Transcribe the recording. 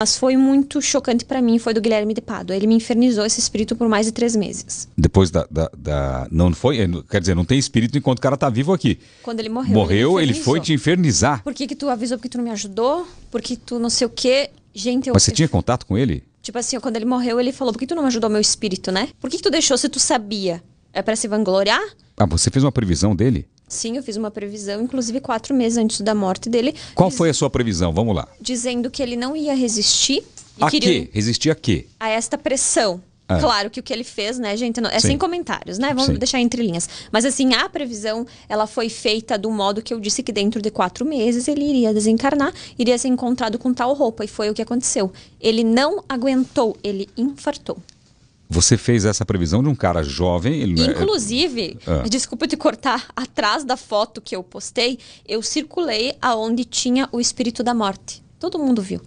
Mas foi muito chocante para mim, foi do Guilherme de Pado. Ele me infernizou esse espírito por mais de três meses. Depois da. da, da- não foi? é, Quer dizer, não tem espírito enquanto o cara tá vivo aqui. Quando ele morreu. Morreu, ele infernizou. foi te infernizar. Por que, que tu avisou? Porque tu não me ajudou? Porque tu não sei o quê? Gente, eu. Mas você tinha contato com ele? Tipo assim, quando ele morreu, ele falou: Por que tu não me ajudou meu espírito, né? Por que, que tu deixou se tu sabia? É pra se vangloriar? Ah, você fez uma previsão dele? Sim, eu fiz uma previsão, inclusive quatro meses antes da morte dele. Qual foi a sua previsão? Vamos lá. Dizendo que ele não ia resistir. A queria- quê? Resistir a quê? a esta pressão. Ah. Claro que o que ele fez, né, gente, não- é Sim. sem comentários, né? Vamos Sim. deixar entre linhas. Mas assim, a previsão, ela foi feita do modo que eu disse que dentro de quatro meses ele iria desencarnar, iria ser encontrado com tal roupa. E foi o que aconteceu. Ele não aguentou, ele infartou. Você fez essa previsão de um cara jovem. É- Inclusive, Ah. desculpa te cortar, atrás da foto que eu postei, eu circulei aonde tinha o espírito da morte. Todo mundo viu.